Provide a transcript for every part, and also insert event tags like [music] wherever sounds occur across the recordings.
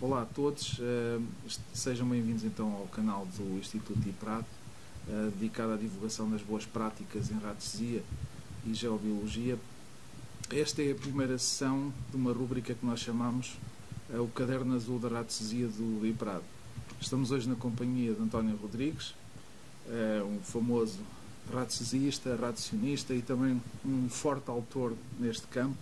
Olá a todos, uh, sejam bem-vindos então ao canal do Instituto IPRAD, uh, dedicado à divulgação das boas práticas em radiestesia e geobiologia. Esta é a primeira sessão de uma rúbrica que nós chamamos uh, o Caderno Azul da Radiestesia do IPRAD. Estamos hoje na companhia de António Rodrigues, um famoso radiestesista, radicionista e também um forte autor neste campo.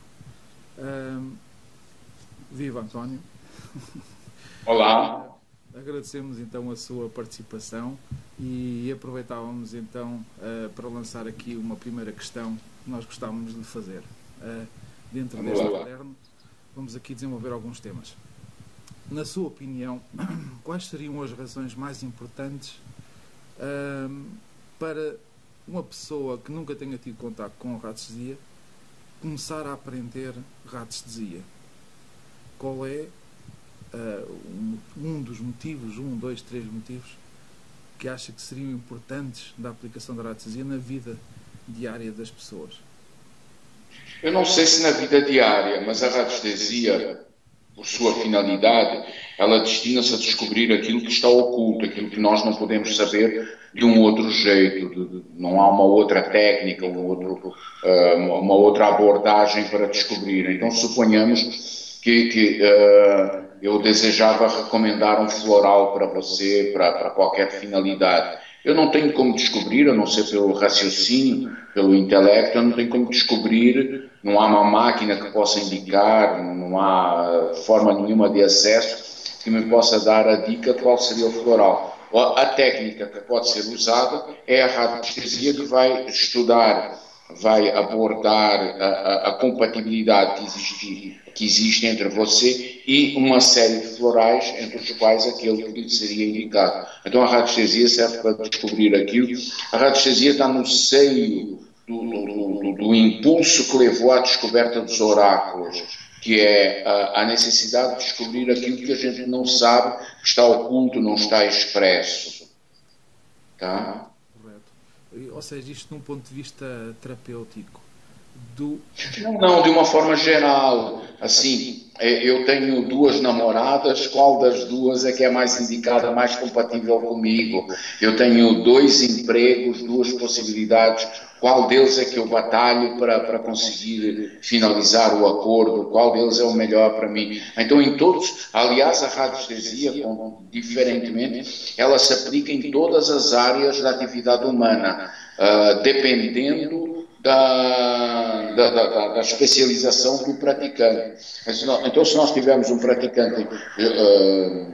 viva António! [laughs] Olá. Agradecemos então a sua participação e aproveitávamos então uh, para lançar aqui uma primeira questão que nós gostávamos de fazer. Uh, dentro deste caderno, vamos aqui desenvolver alguns temas. Na sua opinião, [clears throat] quais seriam as razões mais importantes uh, para uma pessoa que nunca tenha tido contato com radiestesia começar a aprender radiestesia? Qual é uh, um, dos motivos, um, dois, três motivos que acha que seriam importantes da aplicação da radiestesia na vida diária das pessoas? Eu não sei se na vida diária, mas a radiestesia, por sua finalidade, ela destina-se a descobrir aquilo que está oculto, aquilo que nós não podemos saber de um outro jeito, não há uma outra técnica, um outro, uh, uma outra abordagem para descobrir. Então, suponhamos que, que uh, eu desejava recomendar um floral para você, para qualquer finalidade. Eu não tenho como descobrir, a não ser pelo raciocínio, pelo intelecto, eu não tenho como descobrir, não há uma máquina que possa indicar, não há forma nenhuma de acesso que me possa dar a dica qual seria o floral. A técnica que pode ser usada é a radiestesia que vai estudar vai abordar a, a, a compatibilidade que existe, que existe, entre você e uma série de florais, entre os quais aquele que lhe seria indicado. Então a radiestesia serve para descobrir aquilo. A radiestesia está no seio do, do, do, do impulso que levou à descoberta dos oráculos, que é a, a necessidade de descobrir aquilo que a gente não sabe, que está oculto, não está expresso. Tá? Ou seja, isto num ponto de vista terapêutico, do... Não, não, de uma forma geral, assim, é, eu tenho duas namoradas, qual das duas é que é mais indicada, mais compatível comigo? Eu tenho dois empregos, duas possibilidades, qual deles é que eu batalho para, conseguir finalizar o acordo, qual deles é o melhor para mim. Então, em todos, aliás, a radiestesia, diferentemente, ela se aplica em todas as áreas da atividade humana, uh, dependendo da, da, da, da, especialização do praticante. Então, se nós tivermos um praticante uh,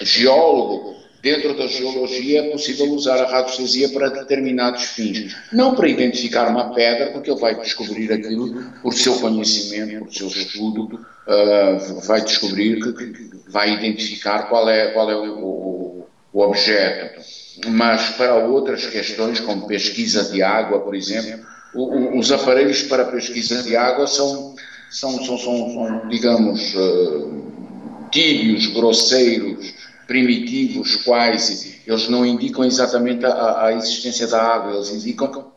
geólogo, Dentro da geologia é possível usar a radiestesia para determinados fins. Não para identificar uma pedra, porque ele vai descobrir aquilo por seu conhecimento, por seu estudo, uh, vai descobrir vai identificar qual é, qual é o, o, o objeto. Mas para outras questões, como pesquisa de água, por exemplo, o, os aparelhos para pesquisa de água são, são, são, são, são digamos, uh, tíbios, grosseiros, primitivos, quais eles não indicam exatamente a, a existência da água, eles indicam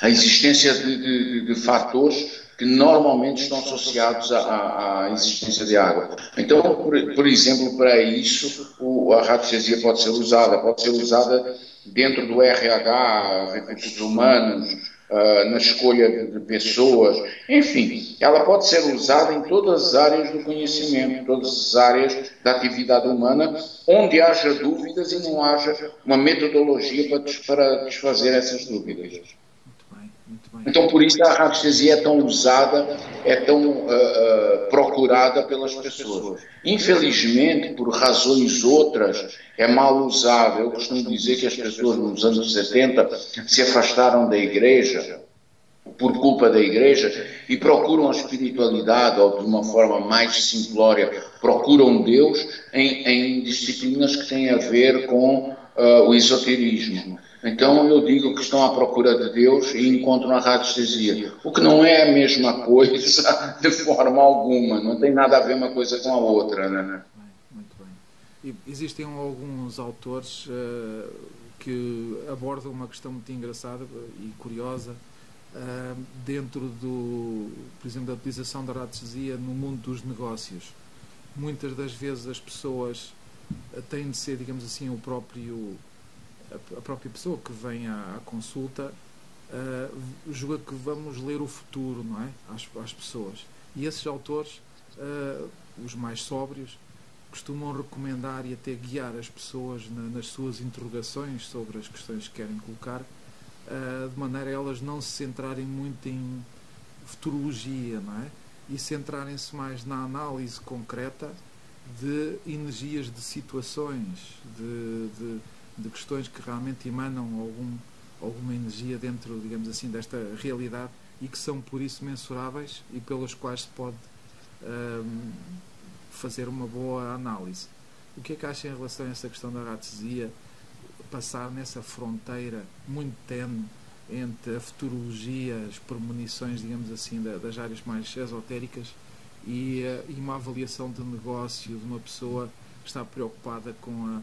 a existência de, de, de fatores que normalmente estão associados à, à, existência de água. Então, por, por exemplo, para isso, o, a radiestesia pode ser usada, pode ser usada dentro do RH, recursos humanos, uh, na escolha de, pessoas, enfim, ela pode ser usada em todas as áreas do conhecimento, todas as áreas da atividade humana, onde haja dúvidas e não haja uma metodologia para desfazer essas dúvidas. Então, por isso a radiestesia é tão usada, é tão uh, uh, procurada pelas pessoas. Infelizmente, por razões outras, é mal usada. Eu costumo dizer que as pessoas nos anos 70 se afastaram da igreja por culpa da igreja e procuram a espiritualidade, ou de uma forma mais simplória, procuram Deus em, em disciplinas que têm a ver com uh, o esoterismo. Então eu digo que estão à procura de Deus e encontram a radiestesia, o que não é a mesma coisa [laughs] de forma alguma, não tem nada a ver uma coisa com a outra. Né? Muito bem. E existem alguns autores uh, que abordam uma questão muito engraçada e curiosa uh, dentro do, por exemplo, da utilização da radiestesia no mundo dos negócios. muitas das vezes as pessoas têm de ser, digamos assim, o próprio a própria pessoa que vem à, à consulta uh, julga que vamos ler o futuro não é? às, às pessoas. E esses autores, uh, os mais sóbrios, costumam recomendar e até guiar as pessoas na, nas suas interrogações sobre as questões que querem colocar, uh, de maneira a elas não se centrarem muito em futurologia, não é? E centrarem-se mais na análise concreta de energias de situações, de, de, de questões que realmente emanam algum alguma energia dentro, digamos assim, desta realidade e que são por isso mensuráveis e pelas quais se pode um, fazer uma boa análise. O que é que acha em relação a essa questão da radiestesia, passar nessa fronteira muito tenue entre a futurologia, as premonições, digamos assim, das áreas mais esotéricas e, eh, e uma avaliação de negócio de uma pessoa que está preocupada com a, a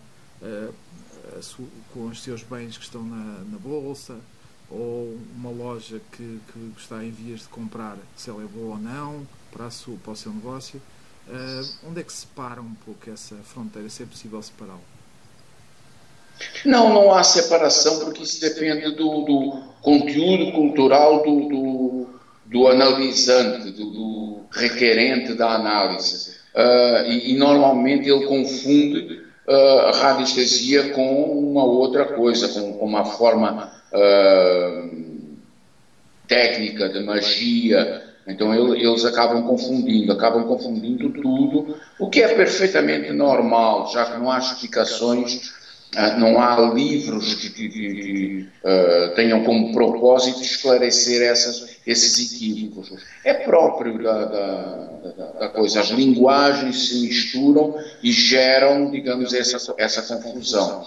com os seus bens que estão na, na bolsa ou uma loja que, que, está em vias de comprar, se ela é boa ou não para, a sua, para o seu negócio. Uh, onde é que se separa um pouco essa fronteira, se é possível separá-la? Não, não há separação, porque isso depende do, do conteúdo cultural do, do, do analisante, do, do, requerente da análise. Uh, e, e, normalmente ele confunde uh, radiestesia com uma outra coisa, com, com uma forma uh, técnica de magia. Então eles acabam confundindo, acabam confundindo tudo, o que é perfeitamente normal, já que não há explicações não há livros que, que, que uh, tenham como propósito esclarecer essas, esses equívocos. É próprio da, da, da, da, coisa. As linguagens se misturam e geram, digamos, essa, essa confusão.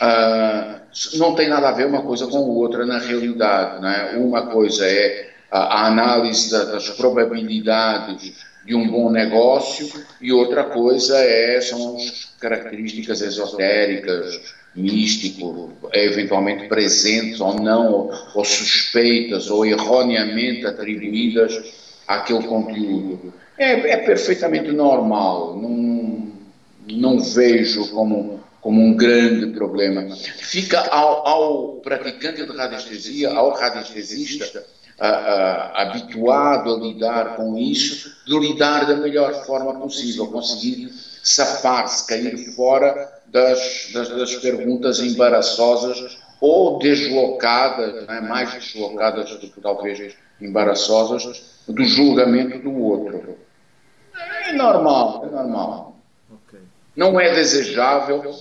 Uh, não tem nada a ver uma coisa com outra na realidade. Né? Uma coisa é a, a análise das probabilidades de um bom negócio e outra coisa é, são as características esotéricas, místico, eventualmente presentes ou não, ou suspeitas ou erroneamente atribuídas àquele conteúdo. É, é perfeitamente normal, não, não vejo como, como um grande problema. Fica ao, ao praticante de radiestesia, ao radiestesista, habituado a lidar com isso, de lidar da melhor forma possível, conseguir safar-se, cair fora das, das, das, perguntas embaraçosas ou deslocadas, né, mais deslocadas do que talvez embaraçosas, do julgamento do outro. É normal, é normal. Okay. Não é desejável.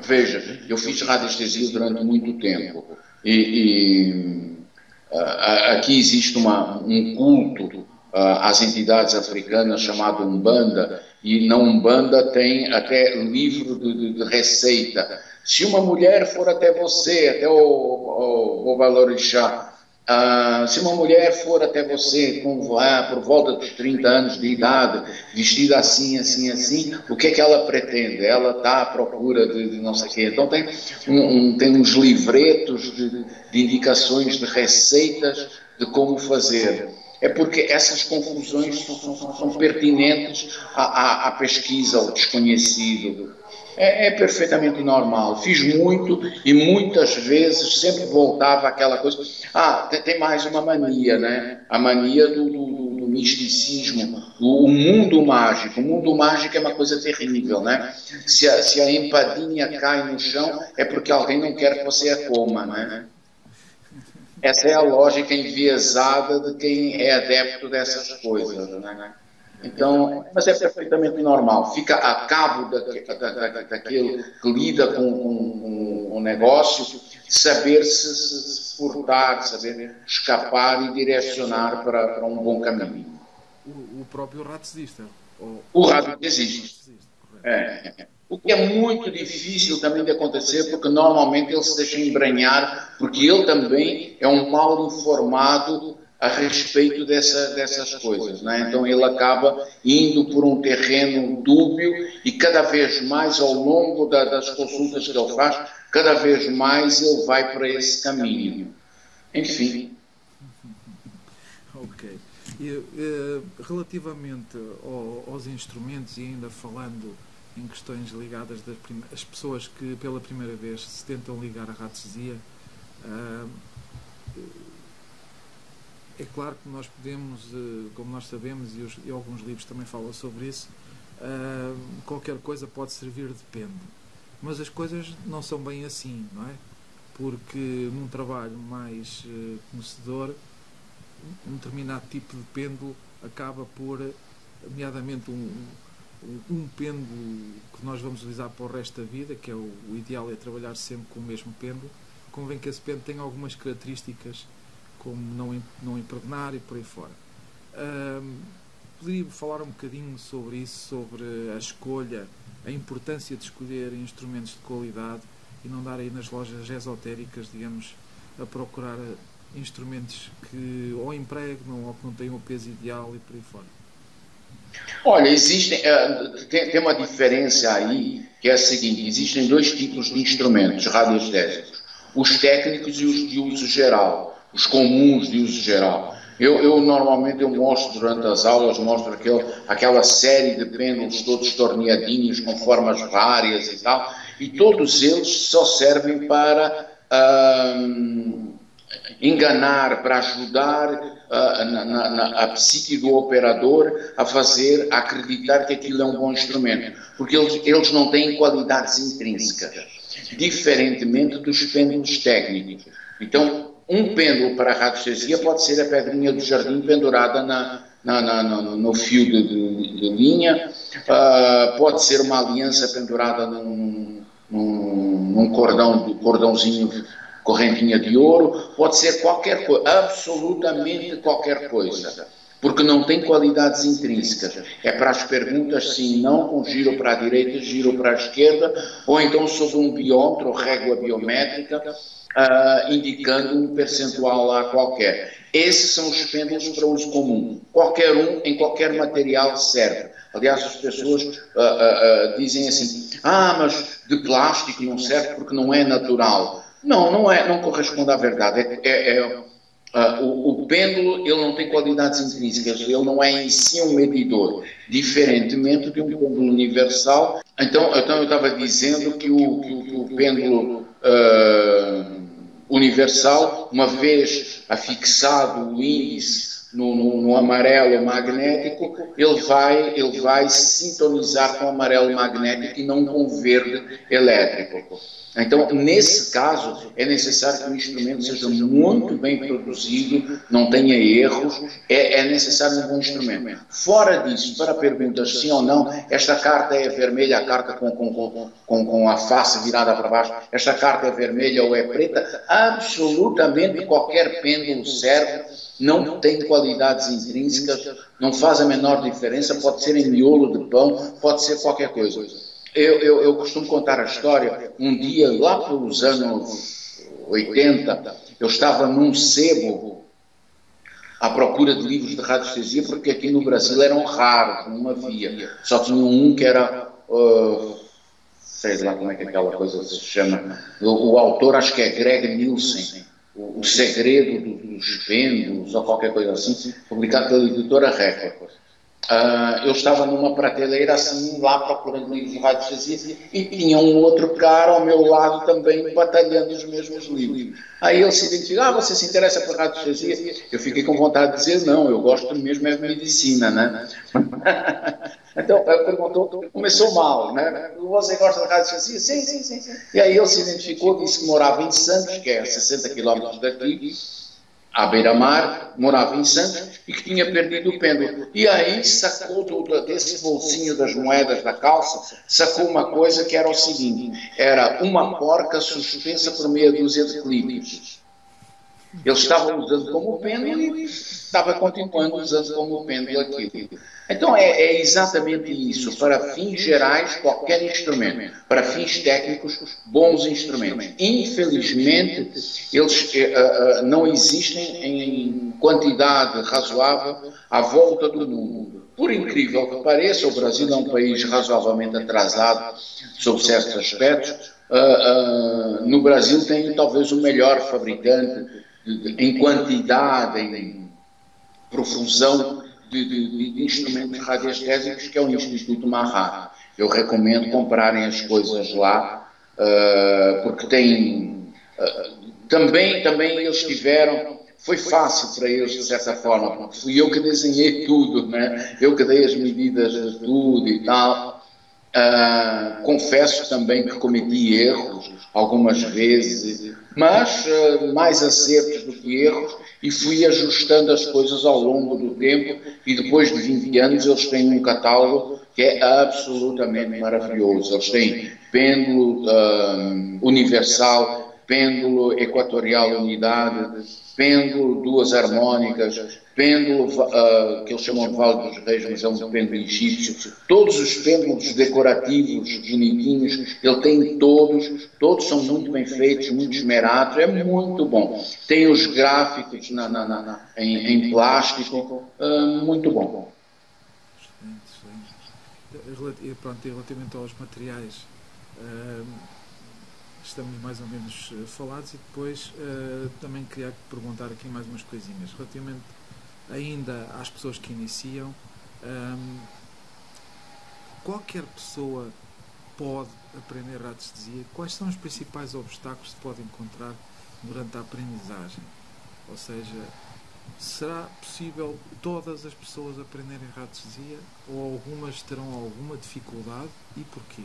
Veja, eu fiz radiestesia durante muito tempo e, e aqui existe uma, um culto uh, às entidades africanas chamado Umbanda, e na Umbanda tem até livro de, de, de receita. Se uma mulher for até você, até o, o, o Valorixá, ah, se uma mulher for até você com, ah, por volta dos 30 anos de idade, vestida assim, assim, assim, o que é que ela pretende? Ela está à procura de, de não sei o quê. Então tem, um, um, tem uns livretos de, de indicações, de receitas de como fazer é porque essas confusões são, são, são pertinentes à, à, à, pesquisa, ao desconhecido. É, é, perfeitamente normal. Fiz muito e muitas vezes sempre voltava àquela coisa. Ah, tem, mais uma mania, né? A mania do, do, do misticismo, o, o, mundo mágico. O mundo mágico é uma coisa terrível, né? Se a, se a empadinha cai no chão, é porque alguém não quer que você a coma, né? Essa é a lógica enviesada de quem é adepto dessas coisas. Né? Então, mas é perfeitamente normal. Fica a cabo da, da, da, daquele que lida com, o um, negócio, saber se, se, furtar, saber escapar e direcionar para, para um bom caminho. O, o próprio rato existe. O rato existe. É, é. O que é muito difícil também de acontecer, porque normalmente ele se deixa embranhar, porque ele também é um mal informado a respeito dessa, dessas coisas. Né? Então ele acaba indo por um terreno dúbio e cada vez mais ao longo da, das consultas que ele faz, cada vez mais ele vai para esse caminho. Enfim. [laughs] Ok. E, uh, relativamente ao, aos instrumentos e ainda falando em questões ligadas das as pessoas que pela primeira vez se tentam ligar à radiestesia, uh, é claro que nós podemos, uh, como nós sabemos, e, os, e, alguns livros também falam sobre isso, qualquer coisa pode servir de pêndulo. Mas as coisas não são bem assim, não é? Porque num trabalho mais conhecedor, um determinado tipo de pêndulo acaba por, nomeadamente um, um pêndulo que nós vamos utilizar para o resto da vida, que é o, o ideal é trabalhar sempre com o mesmo pêndulo, convém que esse pêndulo tenha algumas características como não, não impregnar e por aí fora. Um, poderia falar um bocadinho sobre isso, sobre a escolha, a importância de escolher instrumentos de qualidade e não dar aí nas lojas esotéricas, digamos, a procurar instrumentos que ou empregam ou que não têm o peso ideal e por aí fora? Olha, existem, uh, tem, tem, uma diferença aí, que é a seguinte: existem dois tipos de instrumentos radiestésicos, os técnicos e os de uso geral, os comuns de uso geral. Eu, eu, normalmente eu mostro durante as aulas, mostro aquele, aquela série de pêndulos todos torneadinhos com formas várias e tal, e todos eles só servem para uh, enganar, para ajudar uh, na, na, a psique do operador a fazer, a acreditar que aquilo é um bom instrumento, porque eles, eles não têm qualidades intrínsecas, diferentemente dos pêndulos técnicos. Então, um pêndulo para a radiestesia pode ser a pedrinha do jardim pendurada na, na, na, no, no, fio de, de, de linha, uh, pode ser uma aliança pendurada num, num, num cordão, cordãozinho correntinha de ouro, pode ser qualquer coisa, absolutamente qualquer coisa, porque não tem qualidades intrínsecas. É para as perguntas sim, não, com giro para a direita, giro para a esquerda, ou então sobre um biómetro, régua biométrica, uh, indicando um percentual lá qualquer. Esses são os pêndulos para uso comum. Qualquer um, em qualquer material serve. Aliás, as pessoas uh, uh, dizem assim: ah, mas de plástico não serve porque não é natural. Não, não, é, não corresponde à verdade. É, é, é uh, o, o, pêndulo ele não tem qualidades intrínsecas, ele não é em si um medidor, diferentemente de um pêndulo universal. Então, então eu estava dizendo que o, que o, pêndulo uh, universal, uma vez afixado o índice no, no, no, amarelo magnético, ele vai, ele vai sintonizar com o amarelo magnético e não com o verde elétrico. Então, nesse caso, é necessário que o instrumento seja muito bem produzido, não tenha erros, é, é necessário um bom instrumento. Fora disso, para perguntas sim ou não, esta carta é vermelha, a carta com, com, com, com a face virada para baixo, esta carta é vermelha ou é preta, absolutamente qualquer pêndulo serve, não tem qualidades intrínsecas, não faz a menor diferença, pode ser em miolo de pão, pode ser qualquer coisa. Eu, eu, eu costumo contar a história. Um dia, lá pelos anos 80, eu estava num sebo à procura de livros de radiestesia, porque aqui no Brasil eram raros, não havia. Só tinha um que era. Uh, sei lá como é que aquela coisa se chama. O, o autor, acho que é Greg Nielsen. O, o Segredo dos Pêndulos, ou qualquer coisa assim, publicado pela editora Record. Uh, eu estava numa prateleira assim, lá procurando livros de radiestesia e tinha um outro cara ao meu lado também batalhando os mesmos livros. Aí ele se identificou, ah, você se interessa por radiestesia? Eu fiquei com vontade de dizer, não, eu gosto mesmo é medicina, né? [laughs] então, ele perguntou, começou mal, né? Você gosta de radiestesia? Sim, sim, sim, sim. E aí ele se identificou, disse que morava em Santos, que é 60 quilômetros daqui, à beira-mar, morava em Santos e que tinha perdido o pêndulo. E aí sacou do, desse bolsinho das moedas da calça, sacou uma coisa que era o seguinte: era uma porca suspensa por meia dúzia de clipes. Eles estavam usando como pêndulo e estava continuando usando como pêndulo aquilo. Então é, é, exatamente isso. Para fins gerais, qualquer instrumento. Para fins técnicos, bons instrumentos. Infelizmente, eles uh, uh, não existem em quantidade razoável à volta do mundo. Por incrível que pareça, o Brasil é um país razoavelmente atrasado sobre certos aspectos. Uh, no Brasil tem talvez o melhor fabricante em quantidade, em profusão de, de, de instrumentos radiestésicos, que é o Instituto Marra. Eu recomendo comprarem as coisas lá, uh, porque tem. Uh, também, também eles tiveram. Foi fácil para eles, de certa forma, porque fui eu que desenhei tudo, né? eu que dei as medidas de tudo e tal. Uh, confesso também que cometi erros algumas vezes, mas uh, mais acertos do que erros, e fui ajustando as coisas ao longo do tempo. E depois de 20 anos, eles têm um catálogo que é absolutamente maravilhoso. Eles têm pêndulo uh, universal, pêndulo equatorial unidade, pêndulo duas harmônicas, pêndulo uh, que eles chamam de Vale dos Reis, mas é um pêndulo egípcio. Todos os pêndulos decorativos, bonitinhos, ele tem todos, todos são muito bem feitos, muito esmerados, é muito bom. Tem os gráficos na, na, na, em, em, plástico, uh, muito bom pronto, relativamente aos materiais, uh, estamos mais ou menos eh, falados e depois uh, também queria perguntar aqui mais umas coisinhas. Relativamente ainda às pessoas que iniciam, um, qualquer pessoa pode aprender radiestesia? Quais são os principais obstáculos que pode encontrar durante a aprendizagem? Ou seja, será possível todas as pessoas aprenderem radiestesia ou algumas terão alguma dificuldade e porquê?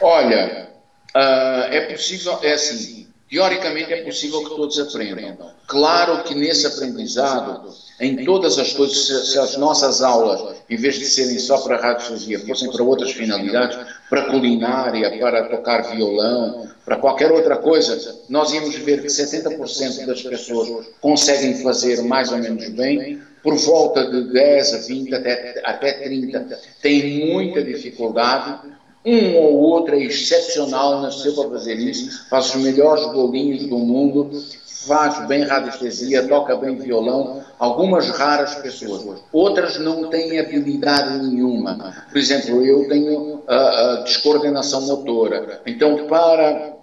Olha, uh, é possível, é assim, teoricamente é possível que todos aprendam. Claro que nesse aprendizado, em todas as coisas, se, se as nossas aulas, em vez de serem só para radiestesia, fossem para outras finalidades, para culinária, para tocar violão, para qualquer outra coisa, nós íamos ver que 70% das pessoas conseguem fazer mais ou menos bem, por volta de 10 a 20, até, até 30, tem muita dificuldade. Um ou outro é excepcional, nasceu para fazer isso, faz os melhores bolinhos do mundo, faz bem radiestesia, toca bem violão, algumas raras pessoas. Outras não têm habilidade nenhuma. Por exemplo, eu tenho a, a descoordenação motora. Então, para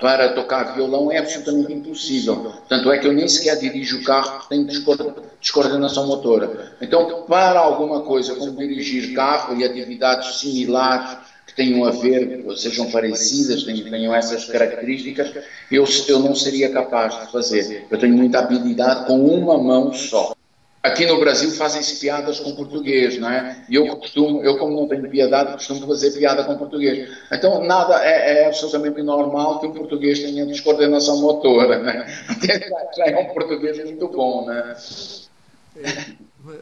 para tocar violão é absolutamente impossível. Tanto é que eu nem sequer dirijo o carro porque tenho descoordenação motora. Então, para alguma coisa como dirigir carro e atividades similares que tenham a ver, sejam parecidas, tenham essas características, eu, eu não seria capaz de fazer. Eu tenho muita habilidade com uma mão só. Aqui no Brasil fazem-se piadas com português, não é? E eu costumo, eu como não tenho piedade, costumo fazer piada com português. Então nada é, é absolutamente normal que um português tenha descoordenação motora, né? [laughs] Já é um português muito bom, né? É,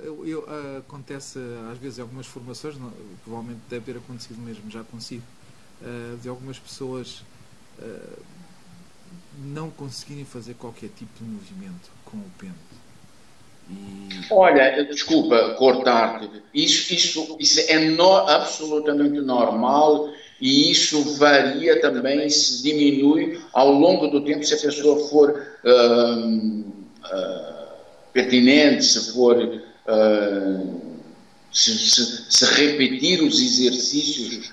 eu, eu, acontece às vezes algumas formações, não, provavelmente deve ter acontecido mesmo, já consigo, uh, de algumas pessoas uh, não conseguirem fazer qualquer tipo de movimento com o pêndulo Olha, desculpa cortar-te, isso, isso, isso é no, absolutamente normal e isso varia também, se diminui ao longo do tempo, se a pessoa for uh, uh, pertinente, se for. Uh, se, se, se, repetir os exercícios,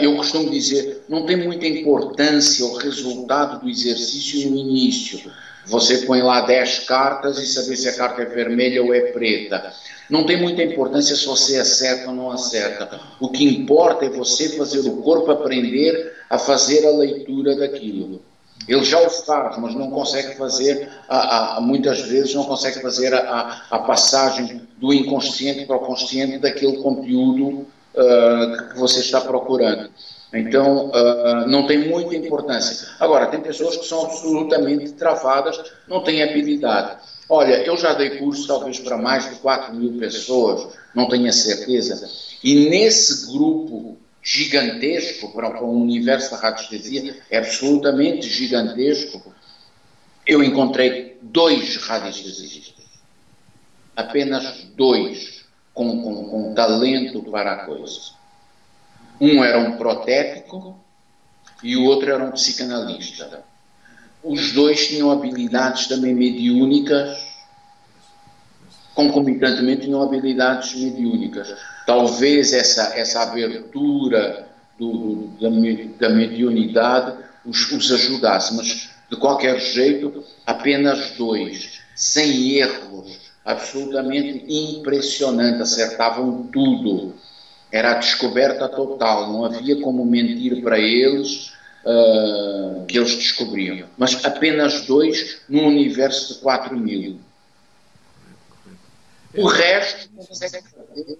eu costumo dizer, não tem muita importância o resultado do exercício no início você põe lá 10 cartas e saber se a carta é vermelha ou é preta. Não tem muita importância se você acerta ou não acerta. O que importa é você fazer o corpo aprender a fazer a leitura daquilo. Ele já o faz, mas não consegue fazer, a, a, muitas vezes não consegue fazer a, a, passagem do inconsciente para o consciente daquele conteúdo uh, que você está procurando. Então, uh, não tem muita importância. Agora, tem pessoas que são absolutamente travadas, não têm habilidade. Olha, eu já dei curso talvez para mais de 4 mil pessoas, não tenho a certeza, e nesse grupo gigantesco, para, o universo da radiestesia, é absolutamente gigantesco, eu encontrei dois radiestesistas. Apenas dois, com, com, com talento para a coisa. Um era um protético e o outro era um psicanalista. Os dois tinham habilidades também mediúnicas, concomitantemente tinham habilidades mediúnicas. Talvez essa, essa abertura do, da, da mediunidade os, os ajudasse, mas de qualquer jeito, apenas dois. sem erros, absolutamente impressionante, acertavam tudo. Era a descoberta total, não havia como mentir para eles uh, que eles descobriam. Mas apenas dois num universo de 4 mil. O resto consegue fazer,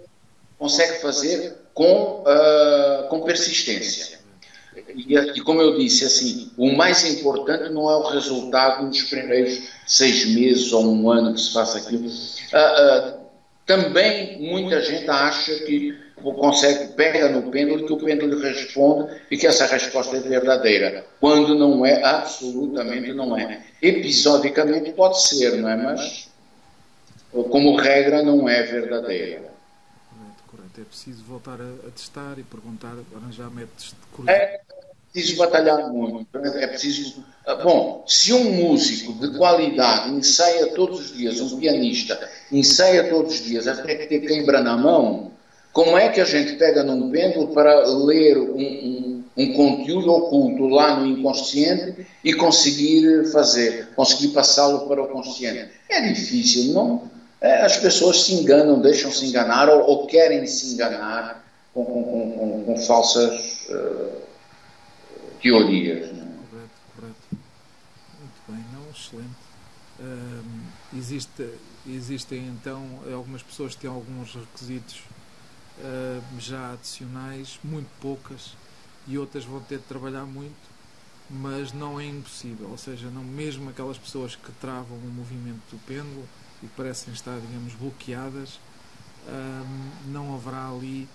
consegue fazer com, uh, com persistência. E, e, como eu disse, assim, o mais importante não é o resultado nos primeiros seis meses ou um ano que se faça aquilo. Uh, uh, também muita gente acha que consegue, pega no pêndulo, que o pêndulo responde e que essa resposta é verdadeira, quando não é, absolutamente não é. Episodicamente pode ser, não é? Mas, como regra, não é verdadeira. Correto, correto. É preciso voltar a, a testar e perguntar, arranjar métodos de corrigir. É preciso batalhar muito. É preciso. Bom, se um músico de qualidade ensaia todos os dias, um pianista ensaia todos os dias, até que ter quebra na mão, como é que a gente pega num pêndulo para ler um, um, um, conteúdo oculto lá no inconsciente e conseguir fazer, conseguir passá-lo para o consciente? É difícil, não? É, as pessoas se enganam, deixam se enganar ou, ou querem se enganar com, com, com, com falsas uh, teorias. É? Correto, correto. Muito bem, excelente. Existe, existem então algumas pessoas que têm alguns requisitos já adicionais, muito poucas, e outras vão ter de trabalhar muito, mas não é impossível. Ou seja, não, mesmo aquelas pessoas que travam o movimento do pêndulo e parecem estar, digamos, bloqueadas, não haverá ali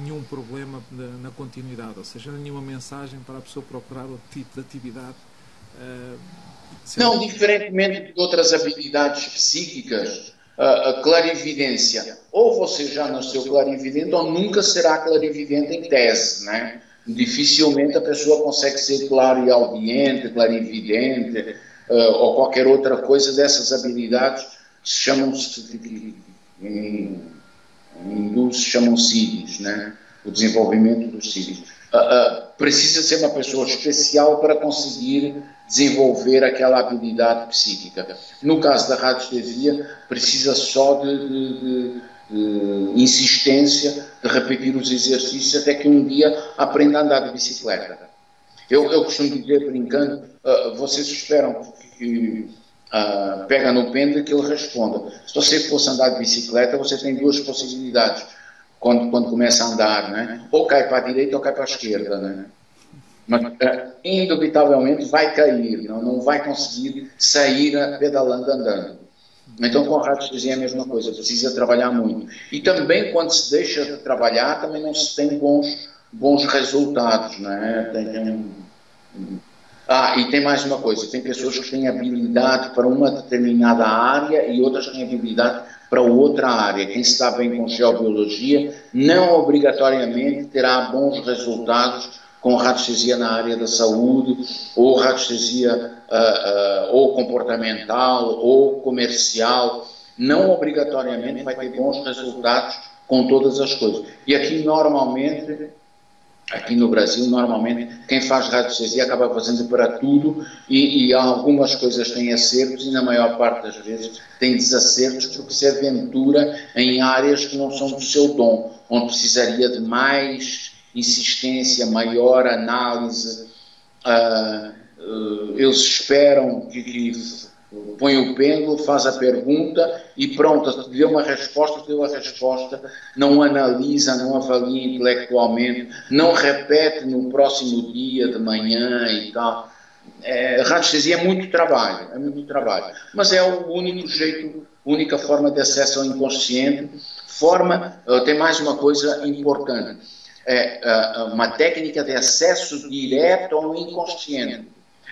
nenhum problema na, continuidade, ou seja, nenhuma mensagem para a pessoa procurar outro tipo de atividade. Não, diferentemente de outras habilidades psíquicas, a clarividência. Ou você já nasceu clarividente ou nunca será clarividente em tese, né? Dificilmente a pessoa consegue ser clariaudiente, clarividente uh, ou qualquer outra coisa dessas habilidades chamam-se em, em chamam cílios, né? O desenvolvimento dos cílios. Uh, precisa ser uma pessoa especial para conseguir desenvolver aquela habilidade psíquica. No caso da radiestesia, precisa só de, de, de, de, insistência, de repetir os exercícios até que um dia aprenda a andar de bicicleta. Eu, eu costumo dizer, brincando, uh, vocês esperam que uh, pega no pêndulo que ele responda. Se você fosse andar de bicicleta, você tem duas possibilidades quando, quando começa a andar, né? ou cai para a direita ou cai para a esquerda. Né? mas é, indubitavelmente vai cair, não, não vai conseguir sair pedalando, andando. Então, com a radiestesia é a mesma coisa, precisa trabalhar muito. E também, quando se deixa de trabalhar, também não se tem bons, bons resultados. Né? Tem, tem... Ah, e tem mais uma coisa: tem pessoas que têm habilidade para uma determinada área e outras têm habilidade para outra área. Quem está bem com geobiologia não obrigatoriamente terá bons resultados com radiestesia na área da saúde, ou radiestesia uh, uh, ou comportamental, ou comercial, não obrigatoriamente vai ter bons resultados com todas as coisas. E aqui, normalmente, aqui no Brasil, normalmente, quem faz radiestesia acaba fazendo para tudo e, e algumas coisas têm acertos e na maior parte das vezes tem desacertos porque se aventura em áreas que não são do seu dom, onde precisaria de mais insistência, maior análise. Uh, uh, eles esperam que, que põe o pêndulo, faz a pergunta e pronto, deu uma resposta, deu a resposta, não analisa, não avalia intelectualmente, não repete no próximo dia de manhã e tal. É, radiestesia é muito trabalho, é muito trabalho, mas é o único jeito, única forma de acesso ao inconsciente. Forma, uh, tem mais uma coisa importante é, é, uma técnica de acesso direto ao inconsciente.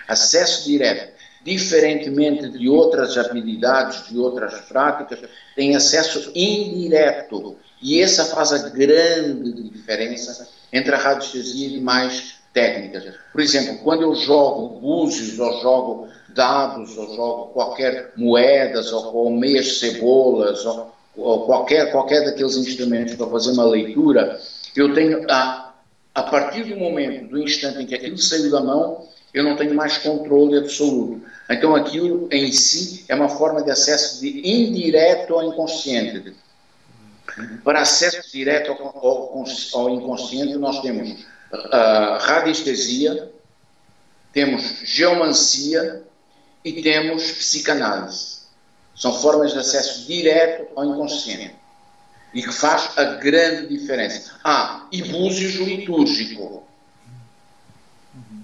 Acesso direto. Diferentemente de outras habilidades, de outras práticas, tem acesso indireto. E essa faz a grande diferença entre a radiestesia e demais técnicas. Por exemplo, quando eu jogo búzios, ou jogo dados, ou jogo qualquer moedas, ou, ou meias cebolas, ou, ou qualquer, qualquer daqueles instrumentos para fazer uma leitura, eu tenho, a, a partir do momento, do instante em que aquilo saiu da mão, eu não tenho mais controle absoluto. Então aquilo em si é uma forma de acesso de indireto ao inconsciente. Para acesso direto ao, ao, inconsciente, nós temos a radiestesia, temos geomancia e temos psicanálise. São formas de acesso direto ao inconsciente e que faz a grande diferença. Ah, e búzios litúrgico.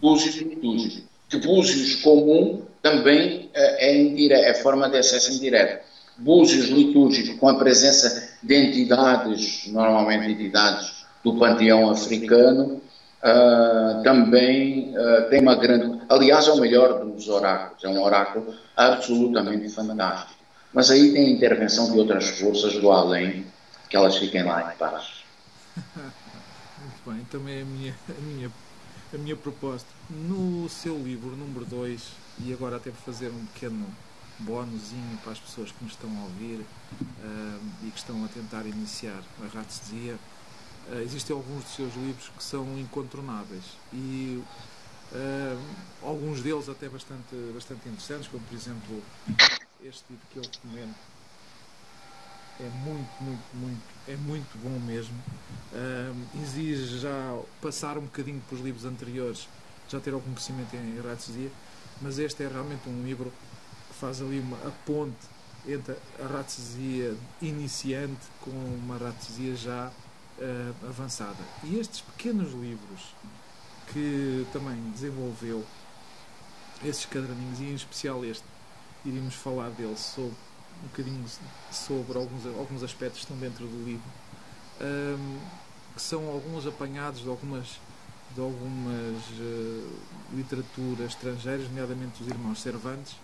Búzios litúrgico. Que búzios comum também é, é, indireto, é forma de acesso indireto. Búzios litúrgico com a presença de entidades, normalmente entidades do panteão africano, uh, também uh, tem uma grande. Aliás, é o melhor dos oráculos, é um oráculo absolutamente fantástico. Mas aí tem a intervenção de outras forças do além, que elas fiquem lá em paz. [laughs] Muito bem, também é a minha, a minha, a minha proposta. No seu livro, número 2, e agora até vou fazer um pequeno bónusinho para as pessoas que me estão a ouvir uh, e que estão a tentar iniciar a radiestesia, uh, existem alguns dos seus livros que são incontornáveis e uh, alguns deles até bastante, bastante interessantes, como por exemplo este livro que eu recomendo é muito, muito, muito, é muito bom mesmo. Exige já passar um bocadinho pelos livros anteriores, já ter algum conhecimento em radiestesia, mas este é realmente um livro que faz ali uma, a ponte entre a radiestesia iniciante com uma radiestesia já uh, avançada. E estes pequenos livros que também desenvolveu, esses caderninhos, e em especial este, iríamos falar dele sobre um bocadinho sobre alguns, alguns aspectos que estão dentro do livro, um, que são alguns apanhados de algumas, de algumas uh, literaturas estrangeiras, nomeadamente dos irmãos Cervantes,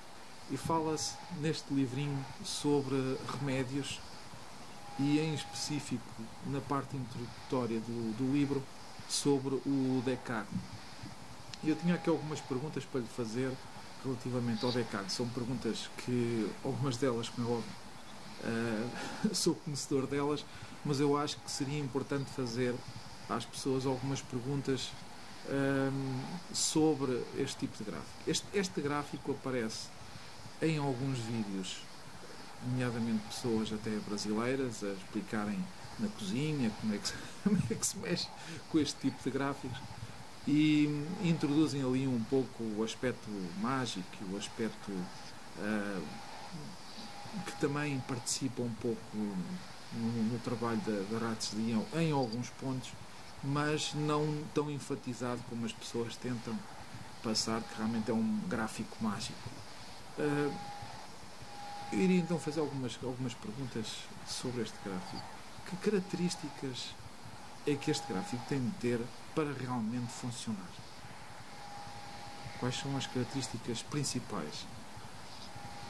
e fala-se neste livrinho sobre remédios e em específico na parte introdutória do, do livro sobre o Descartes. Eu tinha aqui algumas perguntas para lhe fazer relativamente ao Descartes. São perguntas que, algumas delas, como é óbvio, uh, [laughs] sou conhecedor delas, mas eu acho que seria importante fazer às pessoas algumas perguntas um, ah, sobre este tipo de gráfico. Este, este gráfico aparece em alguns vídeos, nomeadamente pessoas até brasileiras, a explicarem na cozinha como é que, [laughs] como é que se mexe com este tipo de gráficos e introduzem ali um pouco o aspecto mágico o aspecto uh, que também participa um pouco no, no trabalho da, da de em alguns pontos, mas não tão enfatizado como as pessoas tentam passar, que realmente é um gráfico mágico. Uh, eu iria então fazer algumas, algumas perguntas sobre este gráfico. Que características é que este gráfico tem de ter para realmente funcionar? Quais são as características principais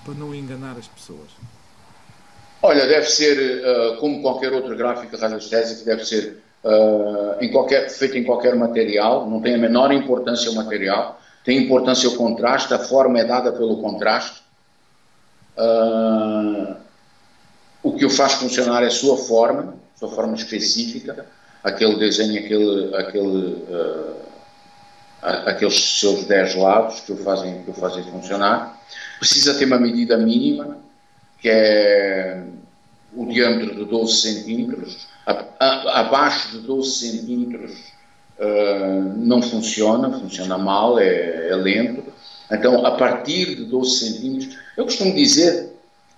para não enganar as pessoas? Olha, deve ser, uh, como qualquer outro gráfico radiestésico, deve ser uh, em qualquer, feito em qualquer material, não tem a menor importância o material, tem importância o contraste, a forma é dada pelo contraste. Uh, o que o faz funcionar é a sua forma, sua forma específica aquele desenho, aquele, aquele, uh, aqueles seus 10 lados que o, fazem, que o fazem funcionar. Precisa ter uma medida mínima, que é o diâmetro de 12 centímetros. abaixo de 12 centímetros uh, não funciona, funciona mal, é, é, lento. Então, a partir de 12 centímetros, eu costumo dizer.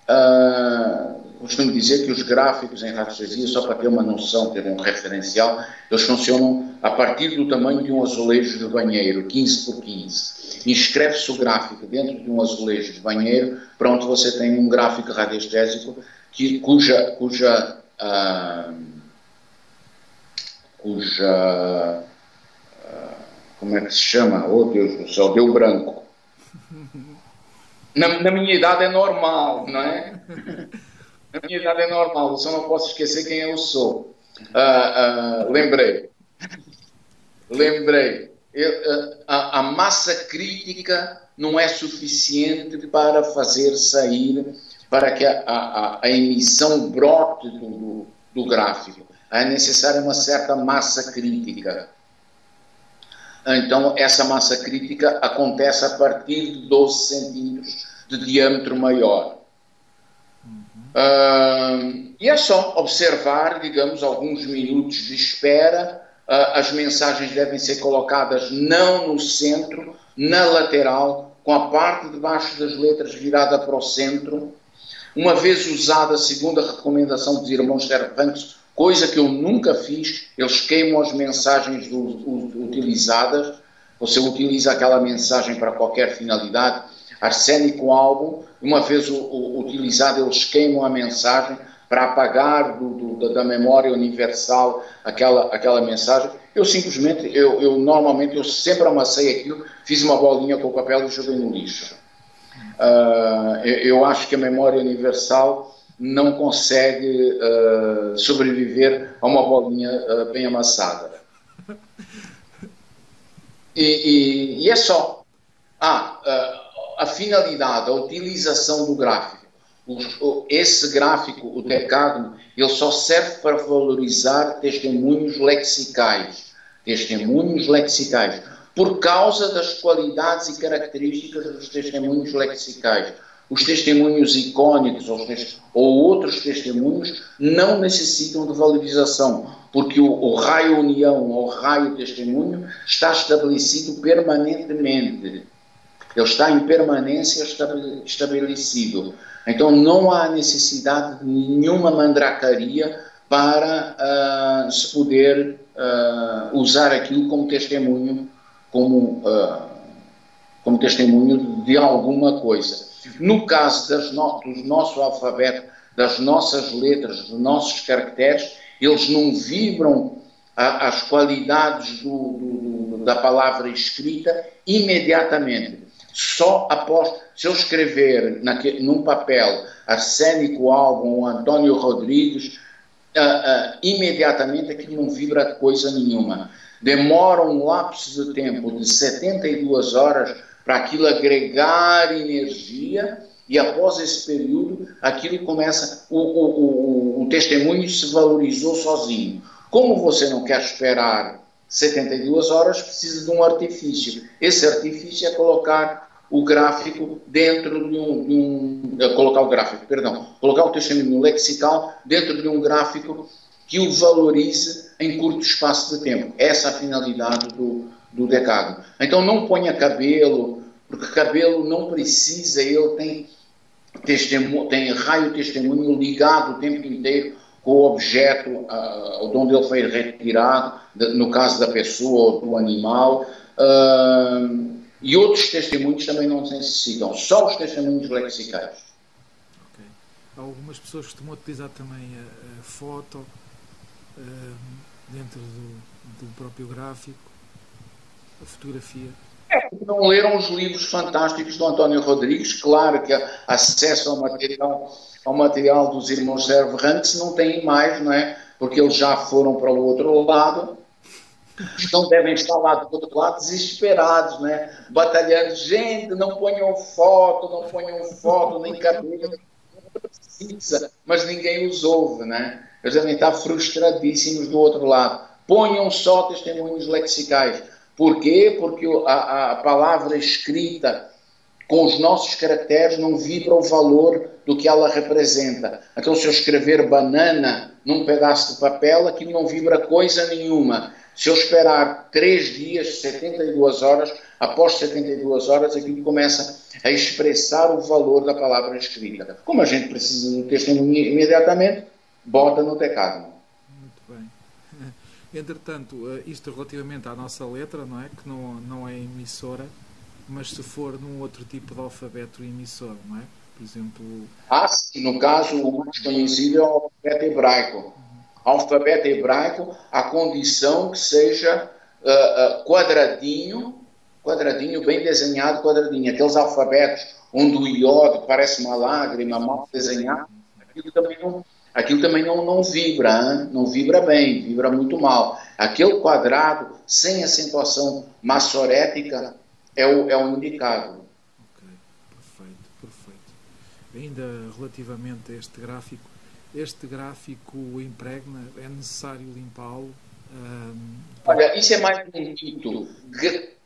Uh, costumo dizer que os gráficos em radiestesia, só para ter uma noção, ter um referencial, eles funcionam a partir do tamanho de um azulejo de banheiro, 15 por 15. Inscreve-se o gráfico dentro de um azulejo de banheiro, pronto, você tem um gráfico radiestésico que, cuja, cuja, ah, cuja ah, como é que se chama? Oh Deus do céu, deu branco. [laughs] Na, na minha idade é normal, não é? [laughs] A minha idade é normal, só não posso esquecer quem eu sou. Uh, uh, lembrei. Lembrei. Eu, uh, a, a, massa crítica não é suficiente para fazer sair, para que a, a, a emissão brote do, do, do gráfico. É necessária uma certa massa crítica. então essa massa crítica acontece a partir de 12 centímetros de diâmetro maior. Uh, e é só observar, digamos, alguns minutos de espera. Uh, as mensagens devem ser colocadas não no centro, na lateral, com a parte de baixo das letras virada para o centro. Uma vez usada, segundo a recomendação dos irmãos Servantes, coisa que eu nunca fiz, eles queimam as mensagens utilizadas. Você utiliza aquela mensagem para qualquer finalidade arsénico álbum, uma vez o, o, utilizado, eles queimam a mensagem para apagar do, do, da memória universal aquela, aquela mensagem. Eu simplesmente, eu, eu, normalmente, eu sempre amassei aquilo, fiz uma bolinha com o papel e joguei no lixo. Uh, eu, eu, acho que a memória universal não consegue uh, sobreviver a uma bolinha uh, bem amassada. E, e, e, é só. Ah, a finalidade, a utilização do gráfico. Esse gráfico, o decágono, ele só serve para valorizar testemunhos lexicais. Testemunhos lexicais. Por causa das qualidades e características dos testemunhos lexicais. Os testemunhos icônicos ou outros testemunhos não necessitam de valorização, porque o, o raio união ou raio testemunho está estabelecido permanentemente ele está em permanência estabelecido. Então não há necessidade de nenhuma mandracaria para uh, se poder uh, usar aquilo como testemunho, como, uh, como testemunho de alguma coisa. No caso no, do nosso alfabeto, das nossas letras, dos nossos caracteres, eles não vibram as qualidades do, do, da palavra escrita imediatamente só após, se eu escrever naquele, num papel Arsénico Álbum ou Antônio Rodrigues, uh, uh, imediatamente aquilo não vibra coisa nenhuma. Demora um lapso de tempo de 72 horas para aquilo agregar energia e após esse período aquilo começa, o, o, o, o testemunho se valorizou sozinho. Como você não quer esperar 72 horas, precisa de um artifício. Esse artifício é colocar o gráfico dentro de um, de um eh, colocar o gráfico, perdão, colocar o testemunho lexical dentro de um gráfico que o valorize em curto espaço de tempo. Essa é a finalidade do, do decágono. Então não ponha cabelo, porque cabelo não precisa, ele tem, testemunho, tem raio testemunho ligado o tempo inteiro com o objeto uh, de onde ele foi retirado, de, no caso da pessoa ou do animal. Uh, e outros testemunhos também não necessitam, só os testemunhos lexicais. Okay. Algumas pessoas costumam utilizar também a, a foto uh, dentro do, do, próprio gráfico, a fotografia. É, não leram os livros fantásticos do António Rodrigues, claro que acesso ao material, ao material dos irmãos Servantes não tem mais, não é? Porque eles já foram para o outro lado então devem estar lá do outro lado desesperados, né? Batalhando, gente, não ponham foto, não ponham foto, nem cabelo, mas ninguém os ouve, né? Eles devem estar frustradíssimos do outro lado. Ponham só testemunhos lexicais. Por quê? Porque a, a palavra escrita com os nossos caracteres não vibra o valor do que ela representa. Então, se eu escrever banana num pedaço de papel, aquilo não vibra coisa nenhuma. Se eu esperar 3 dias, 72 horas, após 72 horas, aquilo começa a expressar o valor da palavra escrita. Como a gente precisa do testemunho imediatamente, bota no teclado. Muito bem. [laughs] Entretanto, eh, isto relativamente à nossa letra, não é? Que não, não é emissora, mas se for num outro tipo de alfabeto emissor, não é? Por exemplo. Ah, sim. No caso, o mais conhecido é o alfabeto hebraico alfabeto hebraico a condição que seja uh, uh, quadradinho, quadradinho, bem desenhado, quadradinho. Aqueles alfabetos onde o iod parece uma lágrima mal desenhado, aquilo também não, aquilo também não, não vibra, hein? não vibra bem, vibra muito mal. Aquele quadrado sem acentuação massorética é o, é o indicado. Ok, perfeito, perfeito. Ainda relativamente a este gráfico, este gráfico impregna, é necessário limpá-lo Olha, isso é mais um mito.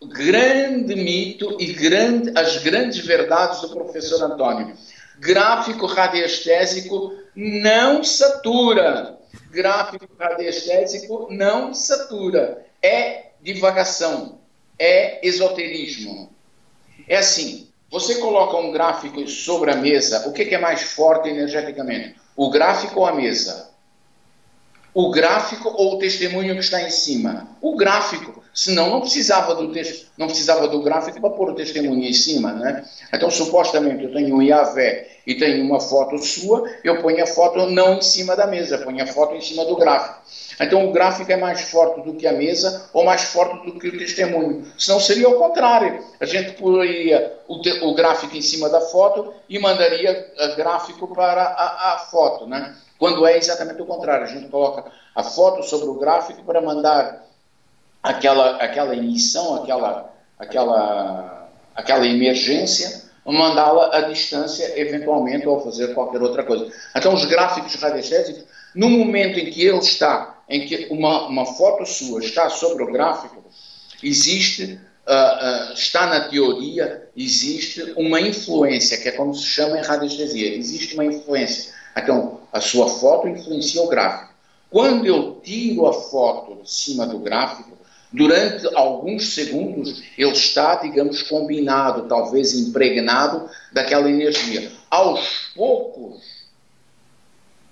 Grande mito e grande, as grandes verdades do professor Antônio. Gráfico radiestésico não satura. Gráfico radiestésico não satura. É divagação. É esoterismo. É assim, você coloca um gráfico sobre a mesa, o que é mais forte energeticamente? O gráfico ou a mesa? o gráfico ou o testemunho que está em cima? O gráfico, senão não precisava do texto, não precisava do gráfico para pôr o testemunho em cima, né? Então supostamente eu tenho um Yahvé e tenho uma foto sua, eu ponho a foto não em cima da mesa, ponho a foto em cima do gráfico. Então o gráfico é mais forte do que a mesa ou mais forte do que o testemunho. Senão seria o contrário. A gente poria o, o gráfico em cima da foto e mandaria gráfico para a, a foto, né? Quando é exatamente o contrário, a gente coloca a foto sobre o gráfico para mandar aquela, aquela emissão, aquela, aquela, aquela emergência, mandá-la à distância, eventualmente, ou fazer qualquer outra coisa. Então, os gráficos radiestésicos, no momento em que ele está, em que uma, uma foto sua está sobre o gráfico, existe, uh, uh, está na teoria, existe uma influência, que é como se chama em radiestesia, existe uma influência então, a sua foto influencia o gráfico. Quando eu tiro a foto de cima do gráfico, durante alguns segundos ele está, digamos, combinado, talvez impregnado daquela energia. Aos poucos,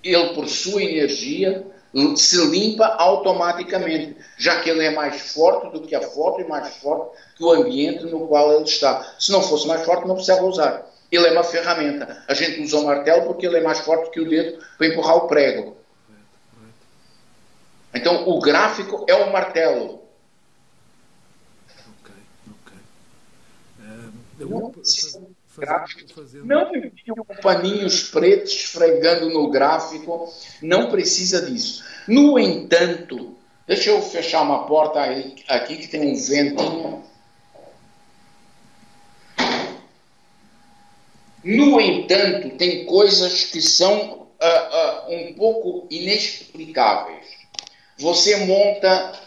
ele, por sua energia, se limpa automaticamente, já que ele é mais forte do que a foto e mais forte que o ambiente no qual ele está. Se não fosse mais forte, não precisava usar. Ele é uma ferramenta. A gente usa o martelo porque ele é mais forte que o dedo para empurrar o prego. Então, o gráfico é o martelo. Ok, ok. Uh, não, fazendo, não paninhos pretos esfregando no gráfico, não precisa disso. No entanto, deixa eu fechar uma porta aí, aqui que tem um ventinho. No entanto, tem coisas que são uh, uh, um pouco inexplicáveis. Você monta,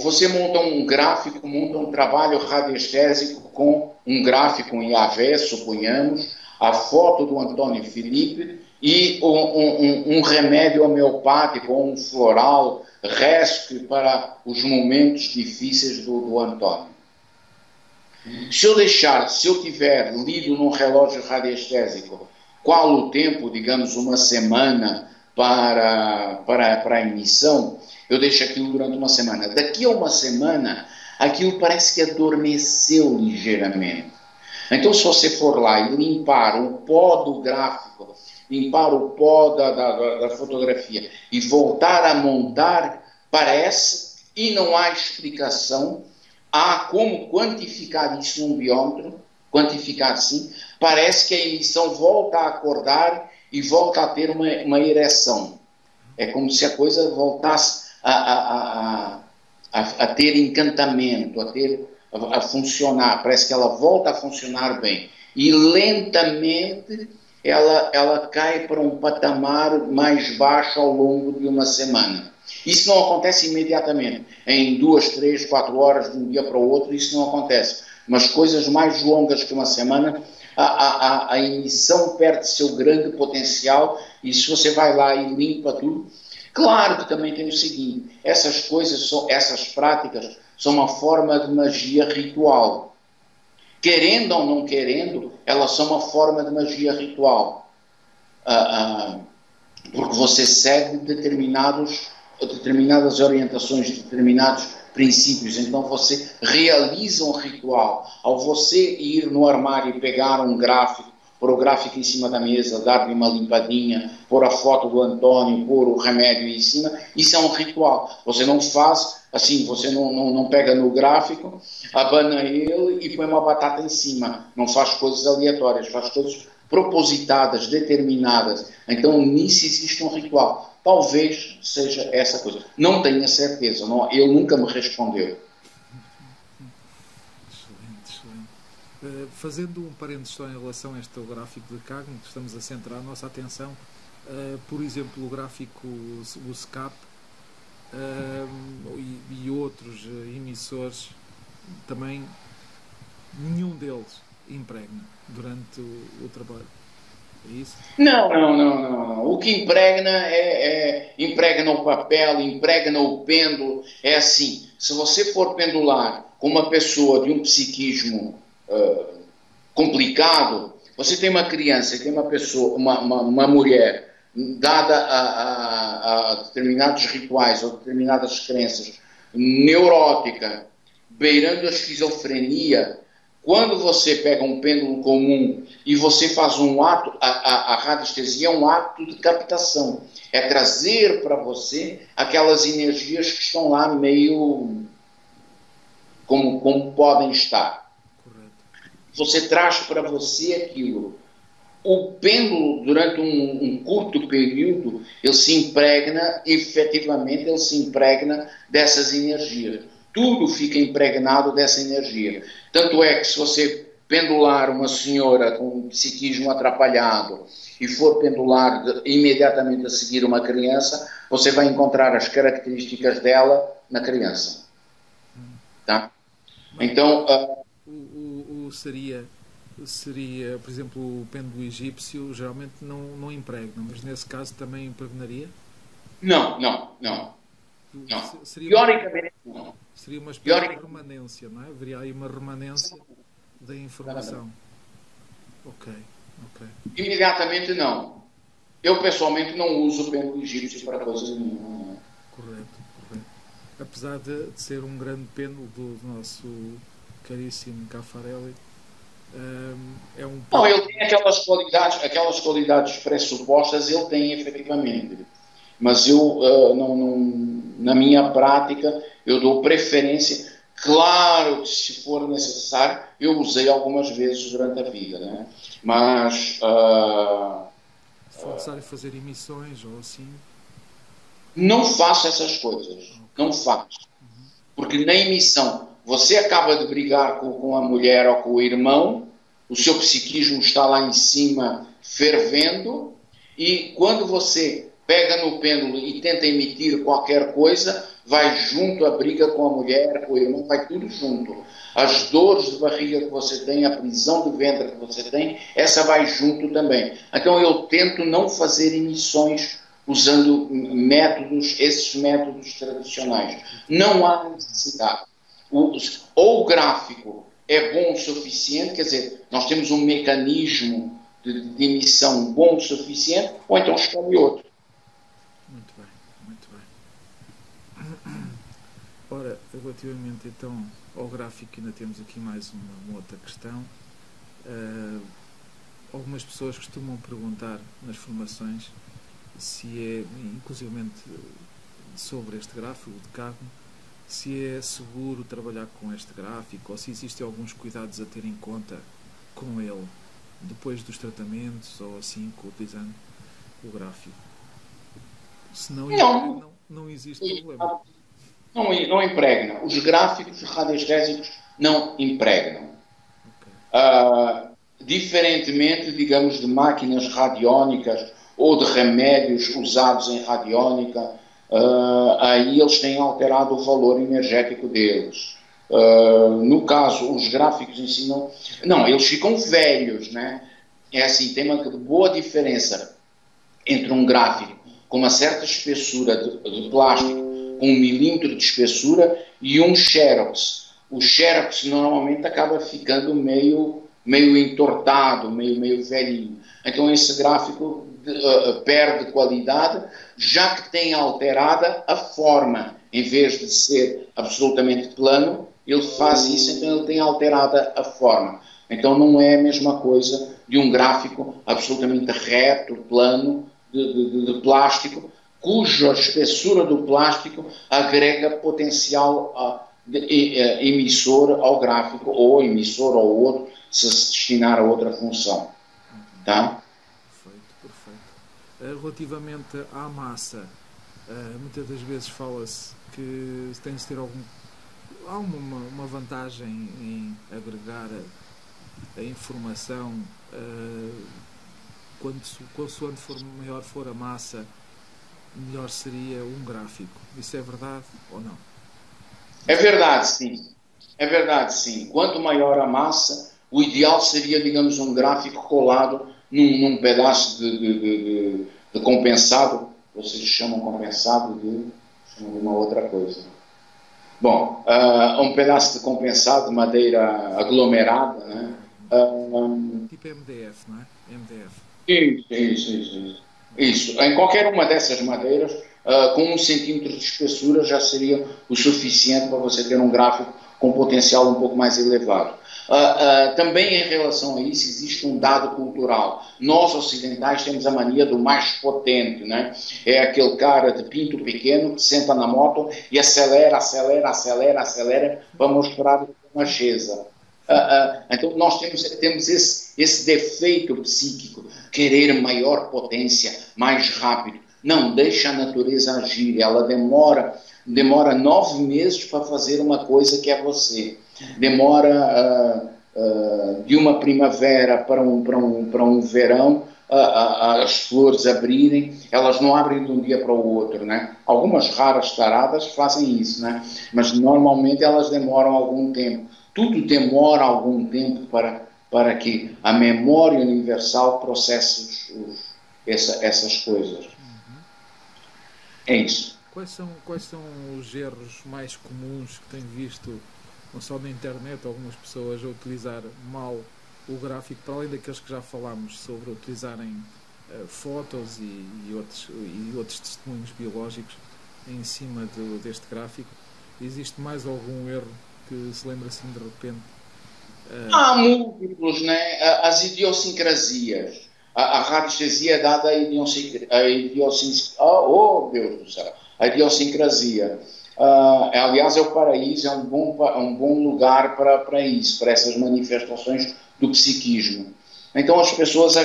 você monta um gráfico, monta um trabalho radiestésico com um gráfico em AV, suponhamos, a foto do Antônio Felipe e um, um, um remédio homeopático ou um floral rescue para os momentos difíceis do, do Antônio. Se eu deixar, se eu tiver lido num relógio radiestésico qual o tempo, digamos, uma semana para, para, para a emissão, eu deixo aquilo durante uma semana. Daqui a uma semana, aquilo parece que adormeceu ligeiramente. Então, se você for lá e limpar o pó do gráfico, limpar o pó da, da, da fotografia e voltar a montar, parece, e não há explicação, há como quantificar isso num biômetro, quantificar sim, parece que a emissão volta a acordar e volta a ter uma, uma ereção. É como se a coisa voltasse a, a, a, a, ter encantamento, a ter a funcionar, parece que ela volta a funcionar bem. E lentamente ela, ela cai para um patamar mais baixo ao longo de uma semana. Isso não acontece imediatamente. Em duas, três, quatro horas, de um dia para o outro, isso não acontece. Mas coisas mais longas que uma semana, a, a, a emissão perde seu grande potencial e se você vai lá e limpa tudo. Claro que também tem o seguinte: essas coisas, essas práticas, são uma forma de magia ritual. Querendo ou não querendo, elas são uma forma de magia ritual. Ah, ah, porque você segue determinados determinadas orientações, determinados princípios. Então você realiza um ritual. Ao você ir no armário e pegar um gráfico, pôr o gráfico em cima da mesa, dar-lhe uma limpadinha, pôr a foto do Antônio, pôr o remédio em cima, isso é um ritual. Você não faz assim, você não, não, não pega no gráfico, abana ele e põe uma batata em cima. Não faz coisas aleatórias, faz coisas propositadas, determinadas. Então nisso existe um ritual. Talvez seja essa coisa. Não tenho certeza, não, ele nunca me respondeu. Excelente, excelente. Uh, fazendo um parênteses em relação a este gráfico de Cagno, estamos a centrar a nossa atenção, uh, por exemplo, o gráfico, o SCAP, e, e, outros emissores também nenhum deles impregna durante o, o trabalho. É isso? Não, não, não, não, O que impregna é, é impregna o papel, impregna o pêndulo. É assim, se você for pendular com uma pessoa de um psiquismo uh, complicado, você tem uma criança, tem uma pessoa, uma, uma, uma mulher dada a, a, a, determinados rituais ou determinadas crenças, neurótica, beirando a esquizofrenia, quando você pega um pêndulo comum e você faz um ato, a, a, a radiestesia é um ato de captação. É trazer para você aquelas energias que estão lá meio como, como podem estar. Você traz para você aquilo. O pêndulo, durante um, um, curto período, ele se impregna, efetivamente, ele se impregna dessas energias tudo fica impregnado dessa energia. Tanto é que se você pendular uma senhora com um psiquismo atrapalhado e for pendular de, imediatamente a seguir uma criança, você vai encontrar as características dela na criança. Tá? Então. Uh, seria, seria, por exemplo, o pêndulo egípcio geralmente não, não impregna, mas nesse caso também impregnaria? Não, não, não. Não. Seria Teoricamente, não. Seria uma espécie de remanência, não é? Haveria aí uma remanência da informação. Ok, ok. Imediatamente não. Eu pessoalmente não uso o pêndulo egípcio para coisas nenhuma. Correto, correto. Apesar de, de, ser um grande pêndulo do nosso caríssimo Caffarelli, um, é um. Não, ele tem aquelas qualidades, aquelas qualidades pressupostas, ele tem efetivamente. Mas eu, uh, não, não, na minha prática, eu dou preferência. Claro que se for necessário, eu usei algumas vezes durante a vida, né? mas. Uh, se for necessário fazer emissões ou assim. Não faço essas coisas. Não faço. Uhum. Porque na emissão você acaba de brigar com, com a mulher ou com o irmão, o seu psiquismo está lá em cima fervendo, e quando você pega no pêndulo e tenta emitir qualquer coisa, vai junto a briga com a mulher, com o irmão, vai tudo junto. As dores de barriga que você tem, a prisão do ventre que você tem, essa vai junto também. Então eu tento não fazer emissões usando métodos, esses métodos tradicionais. Não há necessidade. O, ou o gráfico é bom o suficiente, quer dizer, nós temos um mecanismo de, de emissão bom o suficiente, ou então escolhe outro. [coughs] Ora, relativamente então ao gráfico, ainda temos aqui mais uma, uma outra questão. Uh, algumas pessoas costumam perguntar nas formações se é, inclusivamente sobre este gráfico de carne, se é seguro trabalhar com este gráfico ou se existem alguns cuidados a ter em conta com ele depois dos tratamentos ou assim, utilizando o gráfico. Se não, não, não, não existe problema não, não impregna. Os gráficos radiestésicos não impregnam. Uh, diferentemente, digamos, de máquinas radiónicas ou de remédios usados em radiónica, uh, aí eles têm alterado o valor energético deles. Uh, no caso, os gráficos si não, eles ficam velhos, né? É assim, tem uma boa diferença entre um gráfico com uma certa espessura de, de plástico um milímetro de espessura e um xerox. O xerox normalmente acaba ficando meio, meio entortado, meio, meio velhinho. Então esse gráfico perde qualidade, já que tem alterada a forma. Em vez de ser absolutamente plano, ele faz isso, então ele tem alterada a forma. Então não é a mesma coisa de um gráfico absolutamente reto, plano, de, de, de plástico, cuja espessura do plástico agrega potencial emissor ao gráfico, ou emissor ao outro, se se destinar a outra função. Tá? Eh, relativamente à massa, eh, muitas das vezes fala-se que tem de ter algum. Há uma, uma vantagem em agregar a, a informação uh, quando, consoante for maior for a massa melhor seria um gráfico. Isso é verdade ou não? É verdade, sim. É verdade, sim. Quanto maior a massa, o ideal seria, digamos, um gráfico colado num, num pedaço de, de, de, de, compensado. Vocês chamam compensado de, chamam de uma outra coisa. Bom, uh, um pedaço de compensado de madeira aglomerada, né? Uh, um, tipo MDF, não é? MDF. Isso, isso, isso. Isso. Em qualquer uma dessas madeiras, uh, com um centímetro de espessura já seria o suficiente para você ter um gráfico com potencial um pouco mais elevado. Uh, uh, também em relação a isso existe um dado cultural. Nós ocidentais temos a mania do mais potente, né? É aquele cara de pinto pequeno que senta na moto e acelera, acelera, acelera, acelera para mostrar uma chesa. Uh, uh, então nós temos, temos esse, esse defeito psíquico, querer maior potência, mais rápido. Não, deixa a natureza agir, ela demora, demora nove meses para fazer uma coisa que é você. Demora uh, de uma primavera para um, para um, para um verão, as flores abrirem, elas não abrem de um dia para o outro, né? Algumas raras taradas fazem isso, né? Mas normalmente elas demoram algum tempo. Tudo demora algum tempo para, para que a memória universal processe os, essa, essas coisas. Uhum. É isso. Quais são, quais são os erros mais comuns que tem visto, não só na internet, algumas pessoas a utilizar mal o gráfico, para além daqueles que já falámos sobre utilizarem uh, fotos e, e, outros, e outros testemunhos biológicos em cima do, deste gráfico, existe mais algum erro que se lembra assim de repente? Uh... Há múltiplos, né? As idiosincrasias. A, a radiestesia é dada a idiosincrasia. Oh, oh, Deus do céu! A idiosincrasia. Uh, aliás, é o paraíso, é um bom, um bom lugar para isso, para essas manifestações do psiquismo. Então as pessoas uh,